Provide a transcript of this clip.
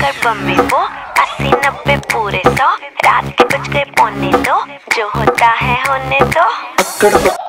कर बम्बे वो अस्सी नब्बे पूरे सौ। रात के बज गए पौने दो। जो होता है होने दो।